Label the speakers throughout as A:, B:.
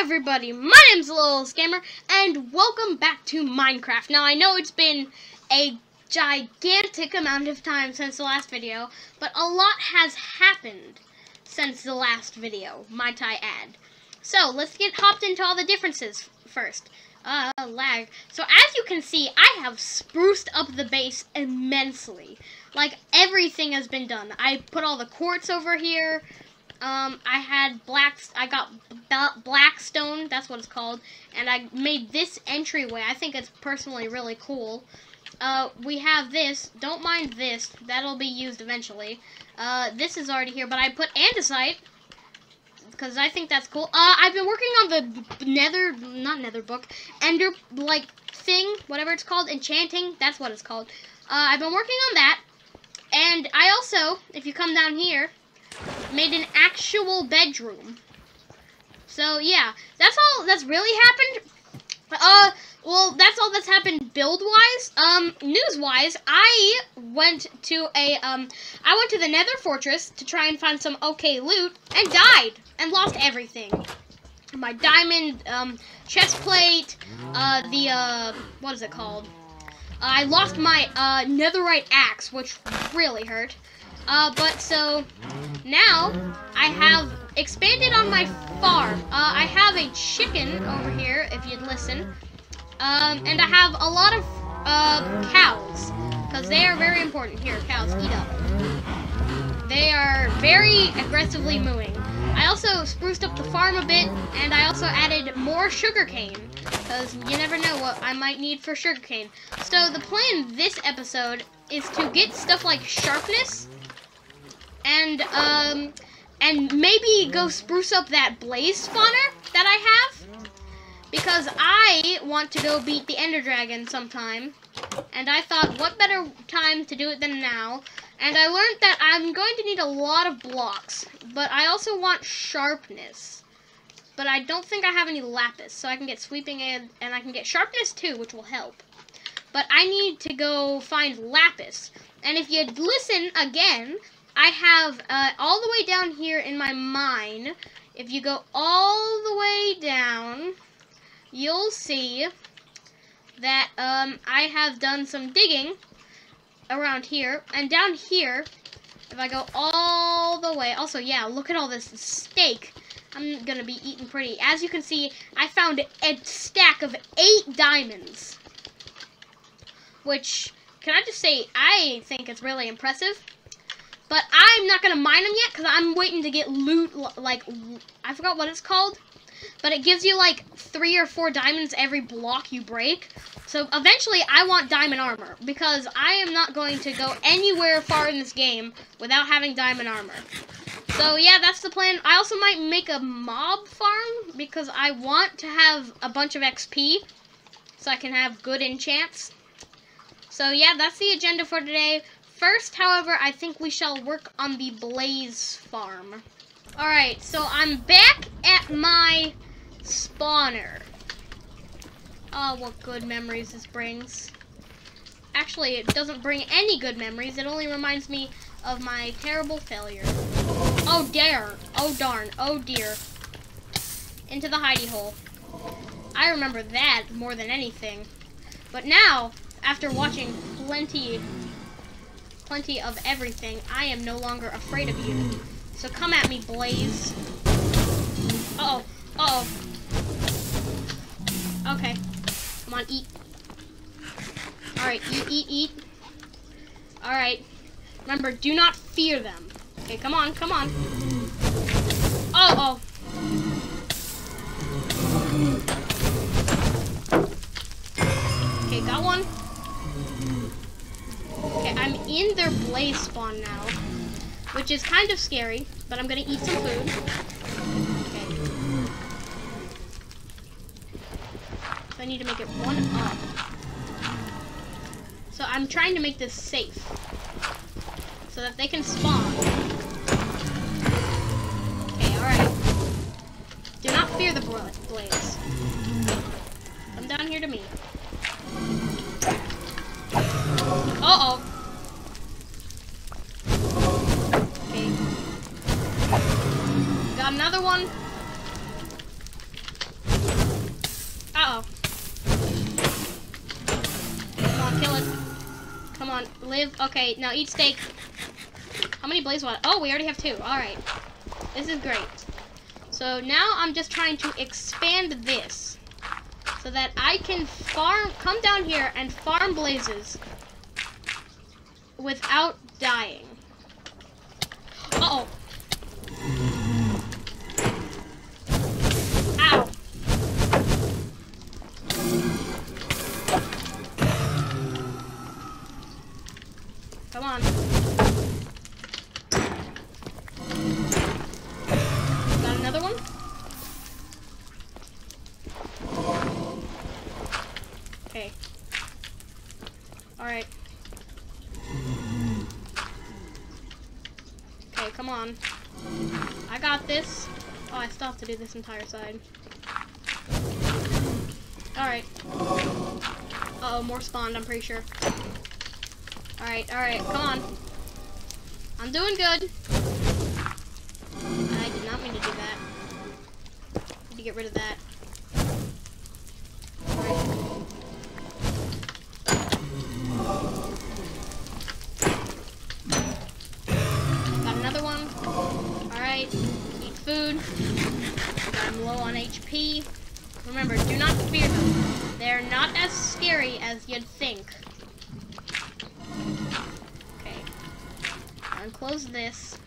A: everybody, my name's Littlest Gamer, and welcome back to Minecraft. Now, I know it's been a gigantic amount of time since the last video, but a lot has happened since the last video, might I add. So, let's get hopped into all the differences first. Uh, lag. So, as you can see, I have spruced up the base immensely. Like, everything has been done. I put all the quartz over here, um, I had black, I got blackstone, that's what it's called, and I made this entryway. I think it's personally really cool. Uh, we have this, don't mind this, that'll be used eventually. Uh, this is already here, but I put andesite, because I think that's cool. Uh, I've been working on the nether, not nether book, ender, like, thing, whatever it's called, enchanting, that's what it's called. Uh, I've been working on that, and I also, if you come down here, made an actual bedroom. So yeah, that's all that's really happened. Uh, well, that's all that's happened build-wise. Um, news-wise, I went to a, um, I went to the Nether Fortress to try and find some okay loot, and died, and lost everything. My diamond, um, chest plate, uh, the, uh, what is it called? I lost my, uh, netherite axe, which really hurt. Uh, but so now I have expanded on my farm. Uh, I have a chicken over here, if you'd listen. Um, and I have a lot of uh, cows, because they are very important. Here, cows, eat up. They are very aggressively mooing. I also spruced up the farm a bit, and I also added more sugarcane, because you never know what I might need for sugarcane. So the plan this episode is to get stuff like sharpness, and um, and maybe go spruce up that blaze spawner that I have. Because I want to go beat the Ender Dragon sometime. And I thought, what better time to do it than now? And I learned that I'm going to need a lot of blocks. But I also want sharpness. But I don't think I have any lapis. So I can get sweeping and, and I can get sharpness too, which will help. But I need to go find lapis. And if you listen again, I have uh, all the way down here in my mine. If you go all the way down, you'll see that um, I have done some digging around here. And down here, if I go all the way, also, yeah, look at all this steak. I'm to be eating pretty. As you can see, I found a stack of eight diamonds. Which, can I just say, I think it's really impressive. But I'm not going to mine them yet because I'm waiting to get loot, like, I forgot what it's called. But it gives you, like, three or four diamonds every block you break. So eventually I want diamond armor because I am not going to go anywhere far in this game without having diamond armor. So yeah, that's the plan. I also might make a mob farm because I want to have a bunch of XP so I can have good enchants. So yeah, that's the agenda for today. First, however, I think we shall work on the Blaze farm. Alright, so I'm back at my spawner. Oh, what good memories this brings. Actually, it doesn't bring any good memories. It only reminds me of my terrible failure. Oh, dare. Oh, darn. Oh, dear. Into the hidey hole. I remember that more than anything. But now, after watching plenty plenty of everything. I am no longer afraid of you. So come at me, Blaze. Uh oh uh oh Okay. Come on, eat. Alright, eat, eat, eat. Alright. Remember, do not fear them. Okay, come on, come on. Oh, oh. Okay, got one. Okay, I'm in their blaze spawn now, which is kind of scary, but I'm gonna eat some food. Okay. So I need to make it one up. So I'm trying to make this safe, so that they can spawn. Okay, alright. Do not fear the blaze. Come down here to me. Uh-oh. Okay, now eat steak. How many blaze water? Oh, we already have two. All right. This is great. So now I'm just trying to expand this so that I can farm, come down here and farm blazes without dying. Alright. Okay, come on. I got this. Oh, I still have to do this entire side. Alright. Uh oh more spawned, I'm pretty sure. Alright, alright, come on. I'm doing good. I did not mean to do that. Need to get rid of that. HP. Remember, do not fear them. They're not as scary as you'd think. Okay. Unclose this.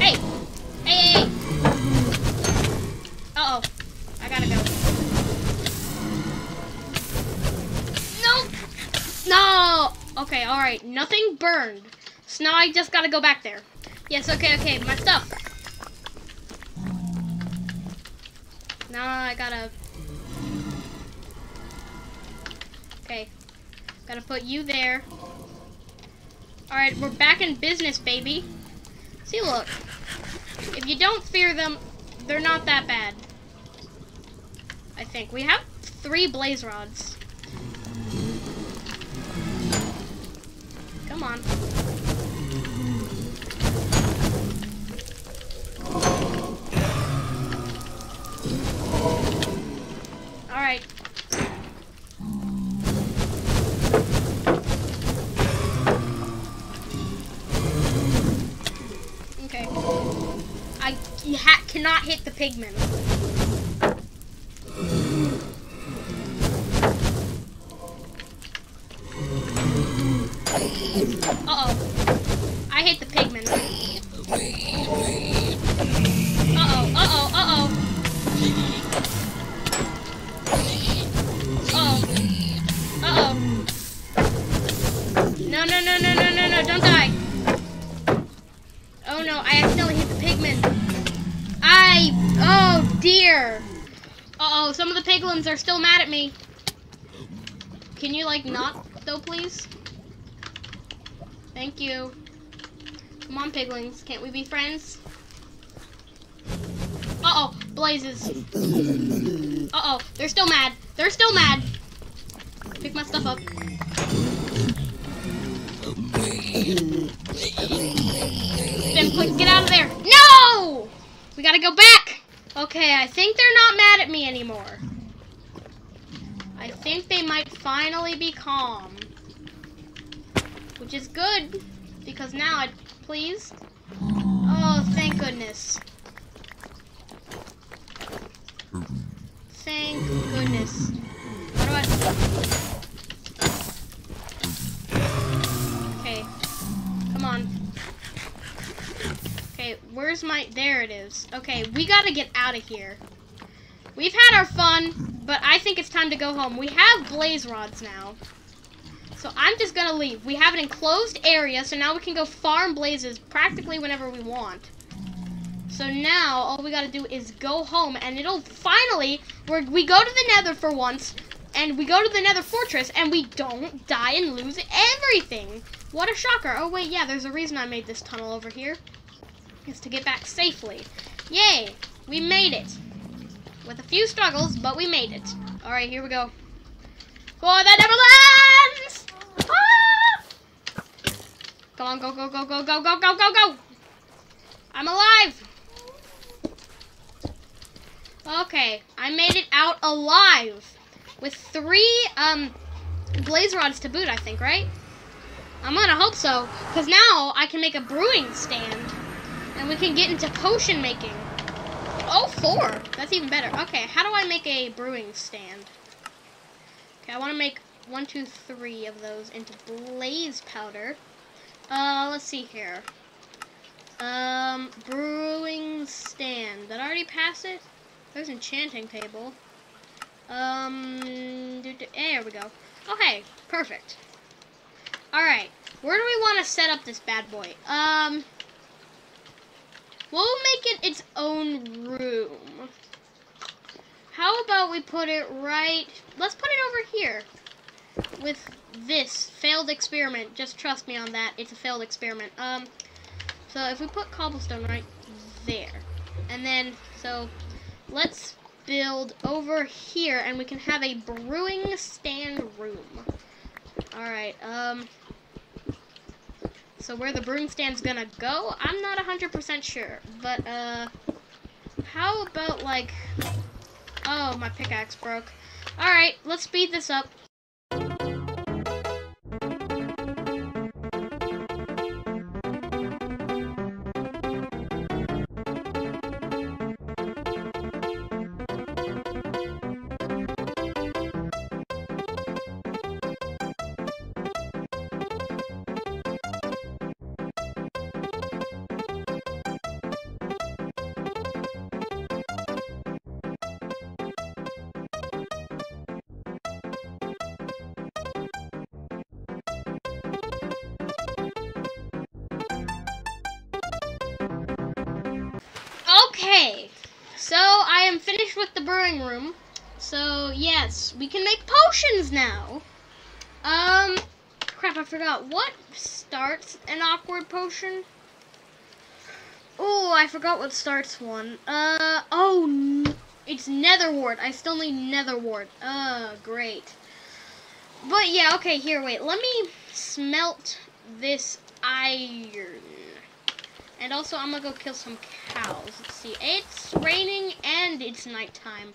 A: Hey! Hey, hey, hey! Uh-oh. I gotta go. No! No! Okay, alright. Nothing burned. So now I just gotta go back there. Yes, okay, okay. My stuff. Now I gotta... Okay. Gotta put you there. Alright, we're back in business, baby. See, look. If you don't fear them, they're not that bad. I think. We have three blaze rods. Come on. you cannot hit the pigmen. Uh oh of the piglins are still mad at me. Can you like not though, please? Thank you. Come on, piglings. Can't we be friends? Uh-oh, blazes. Uh-oh, they're still mad. They're still mad. Pick my stuff up. Then quick, get out of there. No! We gotta go back. Okay, I think they're not mad at me anymore. I think they might finally be calm. Which is good, because now I, please. Oh, thank goodness. Thank goodness. How do I? Okay. Come on. Okay, where's my... There it is. Okay, we gotta get out of here. We've had our fun, but I think it's time to go home. We have blaze rods now. So I'm just gonna leave. We have an enclosed area, so now we can go farm blazes practically whenever we want. So now all we gotta do is go home, and it'll finally we we go to the Nether for once, and we go to the Nether Fortress, and we don't die and lose everything. What a shocker! Oh wait, yeah, there's a reason I made this tunnel over here. It's to get back safely. Yay! We made it. With a few struggles, but we made it. All right, here we go. For the Neverlands! Ah! Come on, go, go, go, go, go, go, go, go, go! I'm alive! Okay, I made it out alive with three um, blaze rods to boot, I think, right? I'm gonna hope so, because now I can make a brewing stand, and we can get into potion making. Oh, four. That's even better. Okay, how do I make a brewing stand? Okay, I want to make one, two, three of those into blaze powder. Uh, let's see here. Um, brewing stand. Did I already pass it? There's an enchanting table. Um, there we go. Okay, perfect. Alright, where do we want to set up this bad boy? Um, we'll make it its own room. How about we put it right, let's put it over here with this failed experiment. Just trust me on that. It's a failed experiment. Um, so if we put cobblestone right there, and then, so let's build over here, and we can have a brewing stand room. Alright, um, so where the broom stand's gonna go, I'm not 100% sure, but, uh, how about, like, oh, my pickaxe broke. Alright, let's speed this up. Finished with the brewing room. So, yes, we can make potions now. Um, crap, I forgot. What starts an awkward potion? Oh, I forgot what starts one. Uh, oh, it's nether wart. I still need nether wart. Uh, great. But yeah, okay, here, wait. Let me smelt this iron. And also, I'm gonna go kill some cows. Let's see. It's raining and it's nighttime.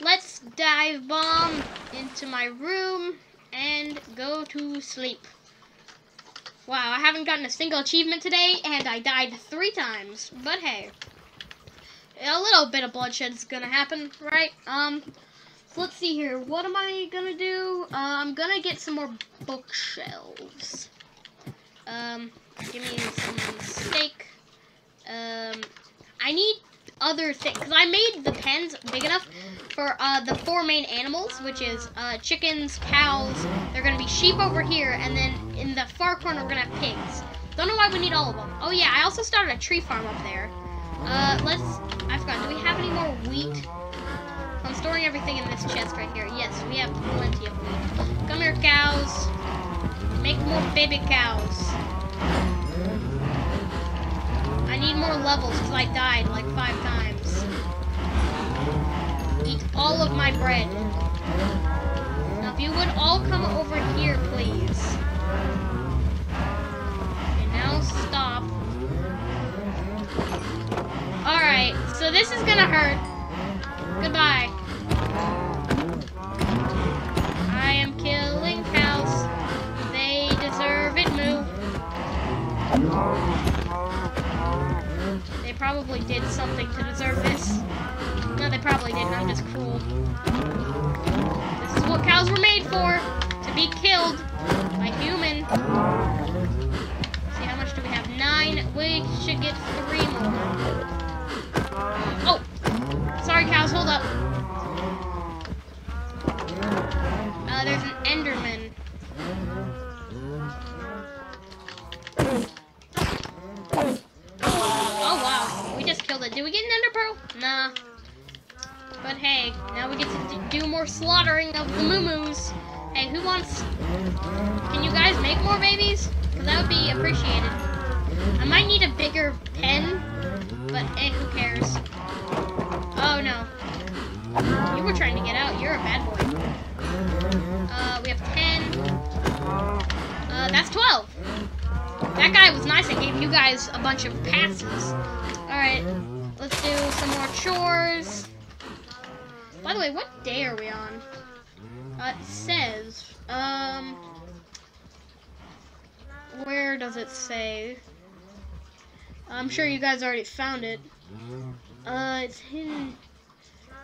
A: Let's dive bomb into my room and go to sleep. Wow, I haven't gotten a single achievement today, and I died three times. But hey, a little bit of bloodshed is gonna happen, right? Um, so let's see here. What am I gonna do? Uh, I'm gonna get some more bookshelves. Um, give me some steak. Um, I need other things because I made the pens big enough for uh, the four main animals, which is uh, chickens, cows. They're gonna be sheep over here, and then in the far corner we're gonna have pigs. Don't know why we need all of them. Oh yeah, I also started a tree farm up there. Uh, let's. I forgot. Do we have any more wheat? I'm storing everything in this chest right here. Yes, we have plenty of wheat. Come here, cows. Make more baby cows. I need more levels because I died like five times. Eat all of my bread. Now, if you would all come over here, please. And now stop. Alright, so this is gonna hurt. Goodbye. Probably did something to deserve this. No, they probably didn't. I'm just cruel. This is what cows were made for. To be killed by human. See, how much do we have? Nine. We should get three that's 12. That guy was nice and gave you guys a bunch of passes. Alright, let's do some more chores. By the way, what day are we on? Uh, it says, um, where does it say? I'm sure you guys already found it. Uh, it's hidden.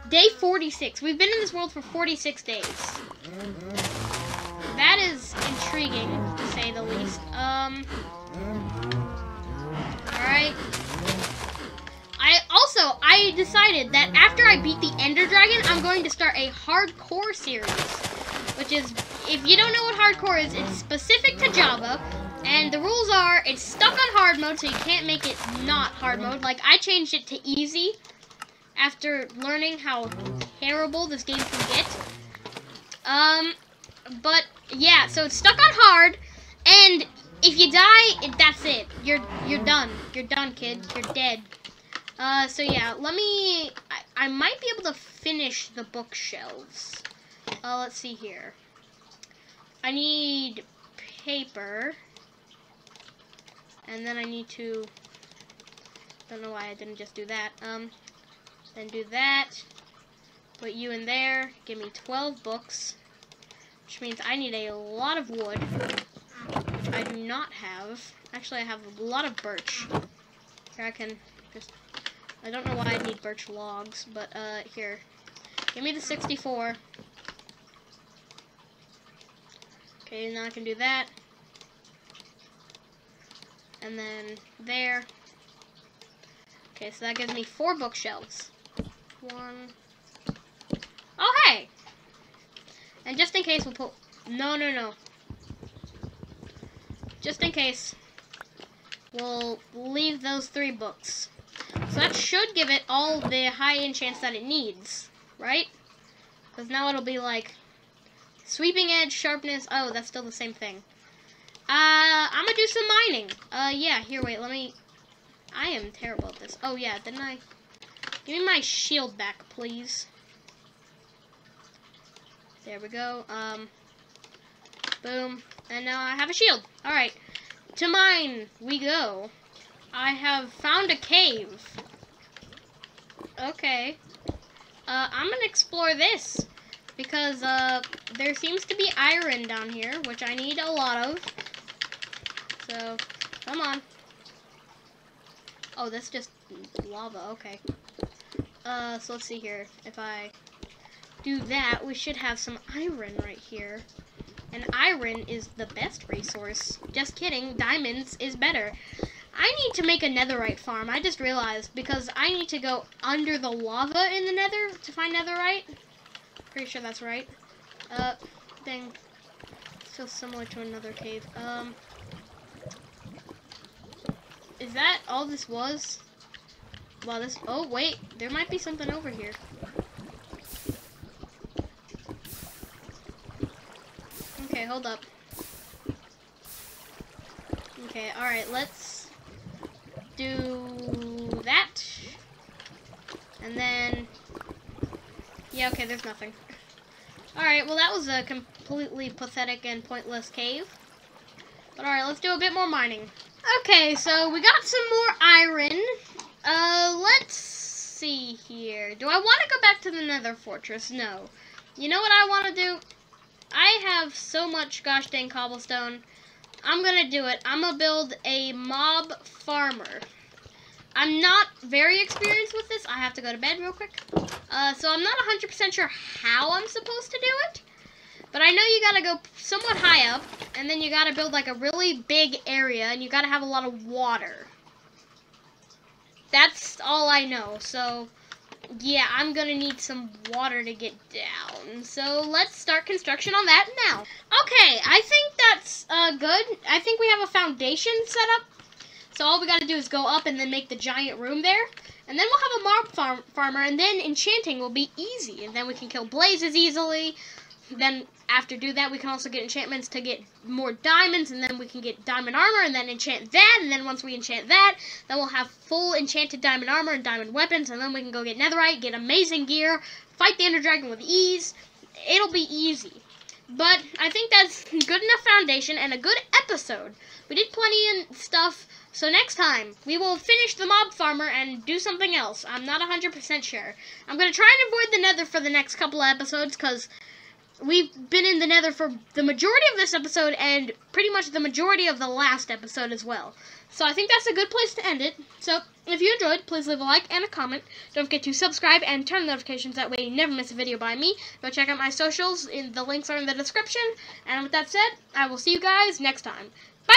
A: Day 46. We've been in this world for 46 days. That is intriguing, to say the least. Um, alright. I also, I decided that after I beat the Ender Dragon, I'm going to start a hardcore series. Which is, if you don't know what hardcore is, it's specific to Java. And the rules are, it's stuck on hard mode, so you can't make it not hard mode. Like, I changed it to easy after learning how terrible this game can get. Um, but, yeah, so it's stuck on hard, and if you die, that's it. You're, you're done. You're done, kid. You're dead. Uh, so yeah, let me, I, I might be able to finish the bookshelves. Uh, let's see here. I need paper. And then I need to, don't know why I didn't just do that. Um, then do that. Put you in there. Give me 12 books. Which means I need a lot of wood. Which I do not have. Actually, I have a lot of birch. Here, I can just... I don't know why I need birch logs, but, uh, here. Give me the 64. Okay, now I can do that and then there. Okay, so that gives me four bookshelves. One. Oh, hey! And just in case, we'll put... No, no, no. Just in case, we'll leave those three books. So that should give it all the high enchants that it needs, right? Because now it'll be like sweeping edge, sharpness. Oh, that's still the same thing. Uh, I'm gonna do some mining. Uh, yeah, here, wait, let me... I am terrible at this. Oh, yeah, didn't I... Give me my shield back, please. There we go. Um, boom. And now I have a shield. Alright. To mine we go. I have found a cave. Okay. Uh, I'm gonna explore this. Because, uh, there seems to be iron down here, which I need a lot of. So, come on. Oh, that's just lava. Okay. Uh, so let's see here. If I do that, we should have some iron right here. And iron is the best resource. Just kidding. Diamonds is better. I need to make a netherite farm. I just realized because I need to go under the lava in the nether to find netherite. Pretty sure that's right. Uh, dang. Feels similar to another cave. Um, is that all this was? Wow, this... Oh, wait. There might be something over here. Okay, hold up. Okay, alright, let's do that. And then... Yeah, okay, there's nothing. Alright, well that was a completely pathetic and pointless cave. But alright, let's do a bit more mining. Okay, so we got some more iron. Uh, let's see here. Do I want to go back to the nether fortress? No. You know what I want to do? I have so much gosh dang cobblestone. I'm going to do it. I'm going to build a mob farmer. I'm not very experienced with this. I have to go to bed real quick. Uh, so I'm not 100% sure how I'm supposed to do it. But I know you gotta go somewhat high up, and then you gotta build like a really big area, and you gotta have a lot of water. That's all I know, so yeah, I'm gonna need some water to get down. So let's start construction on that now. Okay, I think that's uh, good. I think we have a foundation set up. So all we gotta do is go up and then make the giant room there. And then we'll have a mob farm farmer, and then enchanting will be easy. And then we can kill blazes easily. Then after do that, we can also get enchantments to get more diamonds, and then we can get diamond armor, and then enchant that, and then once we enchant that, then we'll have full enchanted diamond armor and diamond weapons, and then we can go get netherite, get amazing gear, fight the ender dragon with ease. It'll be easy. But I think that's good enough foundation and a good episode. We did plenty of stuff, so next time we will finish the mob farmer and do something else. I'm not 100% sure. I'm going to try and avoid the nether for the next couple of episodes because we've been in the nether for the majority of this episode and pretty much the majority of the last episode as well. So I think that's a good place to end it. So if you enjoyed, please leave a like and a comment. Don't forget to subscribe and turn on notifications. That way you never miss a video by me. Go check out my socials. The links are in the description. And with that said, I will see you guys next time. Bye!